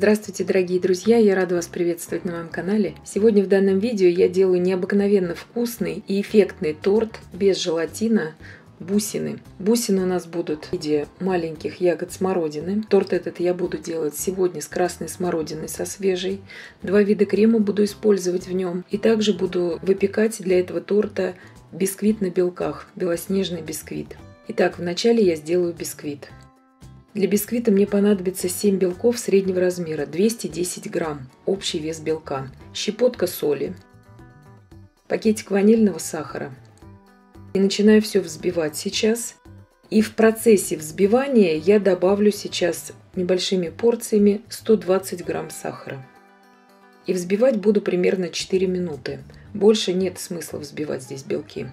Здравствуйте, дорогие друзья! Я рада вас приветствовать на моем канале. Сегодня в данном видео я делаю необыкновенно вкусный и эффектный торт без желатина бусины. Бусины у нас будут в виде маленьких ягод смородины. Торт этот я буду делать сегодня с красной смородиной со свежей. Два вида крема буду использовать в нем. И также буду выпекать для этого торта бисквит на белках, белоснежный бисквит. Итак, вначале я сделаю бисквит. Для бисквита мне понадобится 7 белков среднего размера, 210 грамм, общий вес белка, щепотка соли, пакетик ванильного сахара. И начинаю все взбивать сейчас. И в процессе взбивания я добавлю сейчас небольшими порциями 120 грамм сахара. И взбивать буду примерно 4 минуты. Больше нет смысла взбивать здесь белки.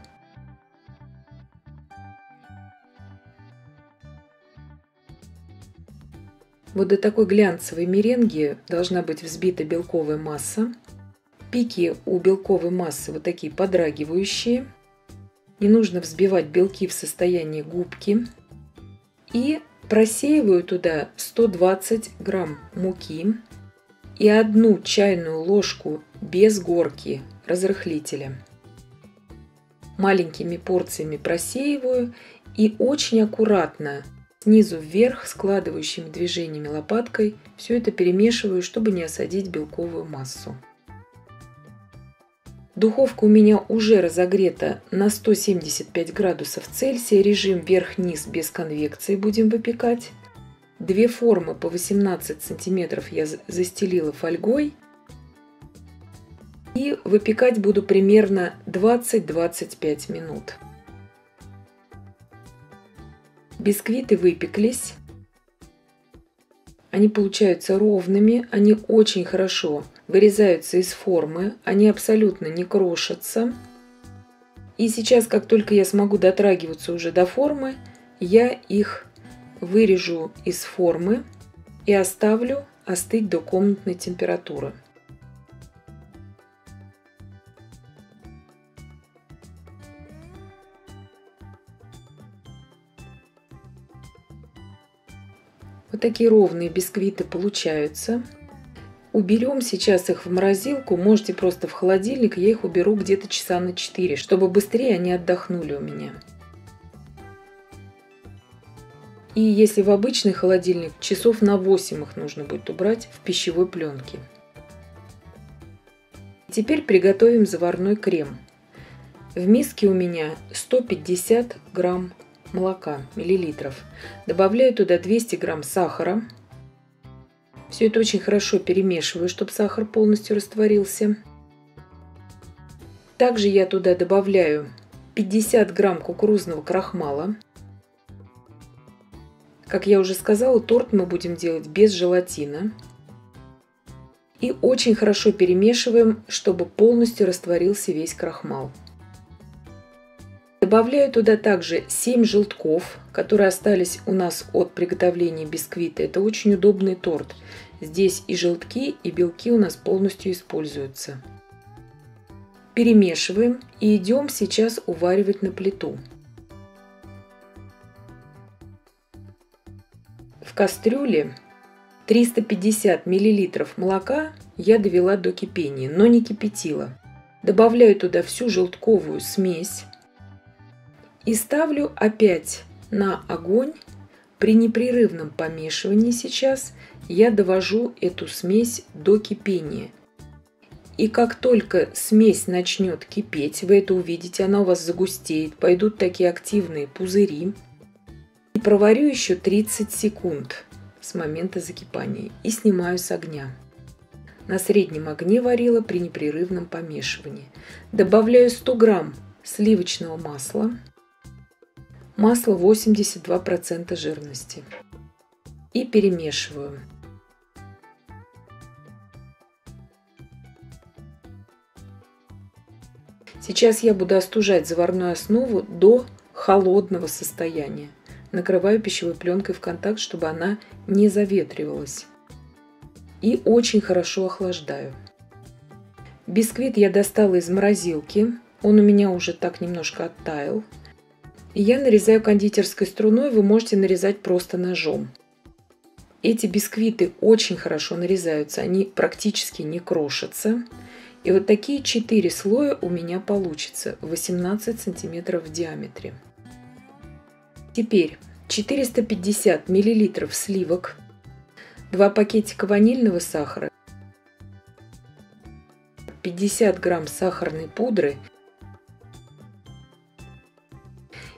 Вот до такой глянцевой меренги должна быть взбита белковая масса. Пики у белковой массы вот такие подрагивающие. Не нужно взбивать белки в состоянии губки. И просеиваю туда 120 грамм муки и одну чайную ложку без горки разрыхлителя. Маленькими порциями просеиваю и очень аккуратно снизу вверх складывающими движениями лопаткой все это перемешиваю, чтобы не осадить белковую массу. Духовка у меня уже разогрета на 175 градусов Цельсия, режим вверх-вниз без конвекции будем выпекать. Две формы по 18 сантиметров я застелила фольгой. И выпекать буду примерно 20-25 минут. Бисквиты выпеклись. Они получаются ровными, они очень хорошо вырезаются из формы, они абсолютно не крошатся. И сейчас, как только я смогу дотрагиваться уже до формы, я их вырежу из формы и оставлю остыть до комнатной температуры. Вот такие ровные бисквиты получаются. Уберем сейчас их в морозилку, можете просто в холодильник, я их уберу где-то часа на 4, чтобы быстрее они отдохнули у меня. И если в обычный холодильник, часов на 8 их нужно будет убрать в пищевой пленке. Теперь приготовим заварной крем. В миске у меня 150 грамм молока, миллилитров. Добавляю туда 200 грамм сахара. Все это очень хорошо перемешиваю, чтобы сахар полностью растворился. Также я туда добавляю 50 грамм кукурузного крахмала. Как я уже сказала, торт мы будем делать без желатина. И очень хорошо перемешиваем, чтобы полностью растворился весь крахмал. Добавляю туда также 7 желтков, которые остались у нас от приготовления бисквита. Это очень удобный торт. Здесь и желтки, и белки у нас полностью используются. Перемешиваем и идем сейчас уваривать на плиту. В кастрюле 350 мл молока я довела до кипения, но не кипятила. Добавляю туда всю желтковую смесь и ставлю опять на огонь. При непрерывном помешивании сейчас я довожу эту смесь до кипения. И как только смесь начнет кипеть, вы это увидите, она у вас загустеет, пойдут такие активные пузыри. И проварю еще 30 секунд с момента закипания и снимаю с огня. На среднем огне варила при непрерывном помешивании. Добавляю 100 грамм сливочного масла масло 82% жирности. И перемешиваю. Сейчас я буду остужать заварную основу до холодного состояния. Накрываю пищевой пленкой в контакт, чтобы она не заветривалась. И очень хорошо охлаждаю. Бисквит я достала из морозилки. Он у меня уже так немножко оттаял. Я нарезаю кондитерской струной, вы можете нарезать просто ножом. Эти бисквиты очень хорошо нарезаются, они практически не крошатся. И вот такие 4 слоя у меня получится 18 сантиметров в диаметре. Теперь 450 миллилитров сливок, 2 пакетика ванильного сахара, 50 грамм сахарной пудры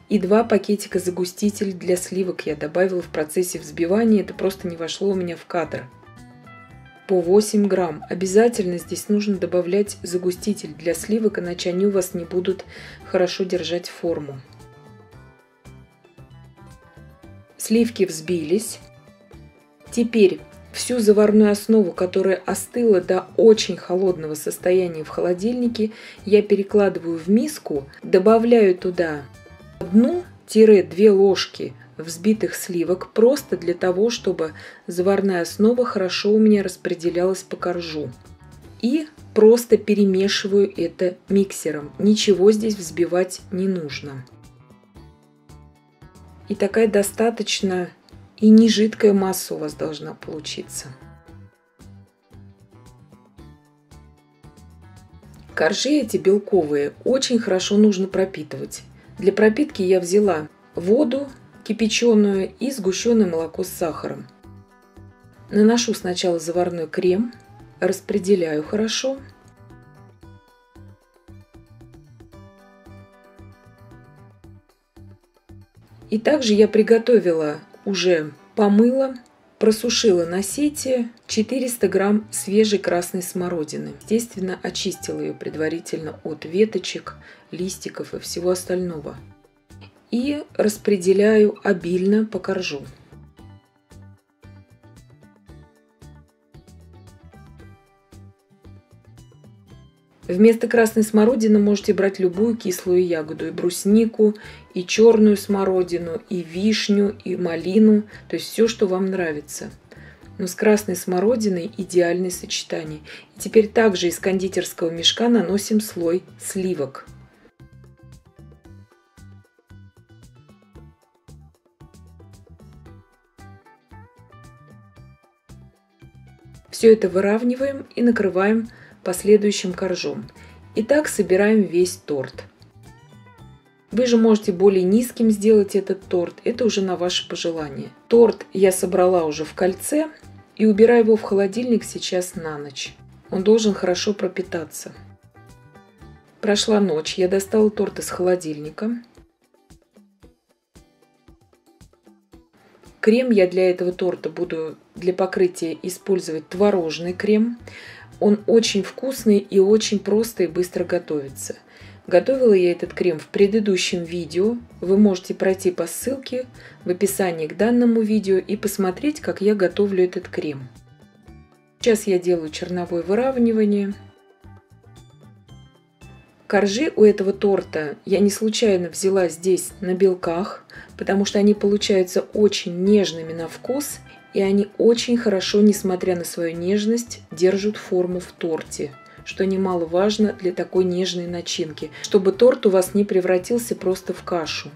и 2 пакетика загуститель для сливок я добавила в процессе взбивания, это просто не вошло у меня в кадр – по 8 грамм. Обязательно здесь нужно добавлять загуститель для сливок, иначе они у вас не будут хорошо держать форму. Сливки взбились. Теперь всю заварную основу, которая остыла до очень холодного состояния в холодильнике, я перекладываю в миску, добавляю туда одну-две ложки взбитых сливок просто для того, чтобы заварная основа хорошо у меня распределялась по коржу. И просто перемешиваю это миксером. Ничего здесь взбивать не нужно. И такая достаточно и не жидкая масса у вас должна получиться. Коржи эти белковые очень хорошо нужно пропитывать. Для пропитки я взяла воду, кипяченую и сгущенное молоко с сахаром. Наношу сначала заварной крем, распределяю хорошо. И также я приготовила уже помыла, просушила на сете 400 грамм свежей красной смородины. Естественно, очистила ее предварительно от веточек, листиков и всего остального и распределяю обильно по коржу. Вместо красной смородины можете брать любую кислую ягоду, и бруснику, и черную смородину, и вишню, и малину, то есть все, что вам нравится. Но с красной смородиной идеальное сочетание. И теперь также из кондитерского мешка наносим слой сливок. Все это выравниваем и накрываем последующим коржом. И так собираем весь торт. Вы же можете более низким сделать этот торт, это уже на ваше пожелание. Торт я собрала уже в кольце и убираю его в холодильник сейчас на ночь. Он должен хорошо пропитаться. Прошла ночь, я достала торт из холодильника. Крем я для этого торта буду для покрытия использовать творожный крем. Он очень вкусный и очень просто и быстро готовится. Готовила я этот крем в предыдущем видео. Вы можете пройти по ссылке в описании к данному видео и посмотреть, как я готовлю этот крем. Сейчас я делаю черновое выравнивание. Коржи у этого торта я не случайно взяла здесь на белках, потому что они получаются очень нежными на вкус, и они очень хорошо, несмотря на свою нежность, держат форму в торте что немаловажно для такой нежной начинки, чтобы торт у вас не превратился просто в кашу.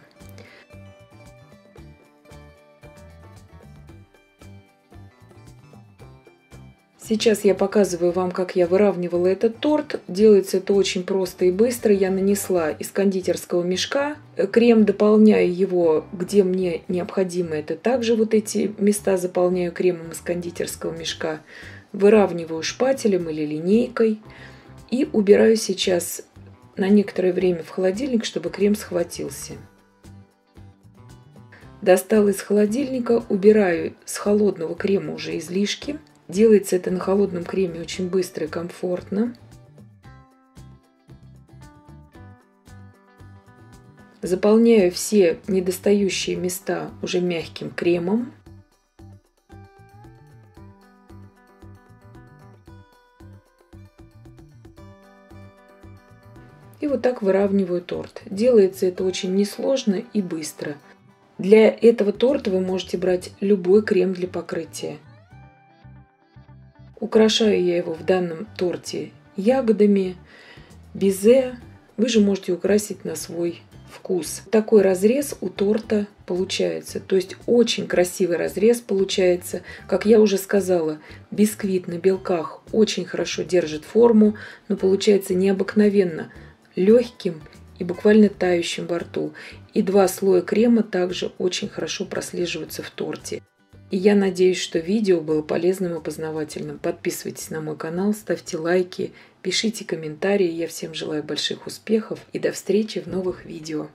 Сейчас я показываю вам, как я выравнивала этот торт. Делается это очень просто и быстро. Я нанесла из кондитерского мешка крем, дополняю его, где мне необходимо. Это также вот эти места заполняю кремом из кондитерского мешка. Выравниваю шпателем или линейкой. И убираю сейчас на некоторое время в холодильник, чтобы крем схватился. Достала из холодильника, убираю с холодного крема уже излишки – Делается это на холодном креме очень быстро и комфортно. Заполняю все недостающие места уже мягким кремом. И вот так выравниваю торт. Делается это очень несложно и быстро. Для этого торта вы можете брать любой крем для покрытия. Украшаю я его в данном торте ягодами, безе. Вы же можете украсить на свой вкус. Такой разрез у торта получается. То есть очень красивый разрез получается. Как я уже сказала, бисквит на белках очень хорошо держит форму, но получается необыкновенно легким и буквально тающим во рту. И два слоя крема также очень хорошо прослеживаются в торте. Я надеюсь, что видео было полезным и познавательным. Подписывайтесь на мой канал, ставьте лайки, пишите комментарии. Я всем желаю больших успехов и до встречи в новых видео.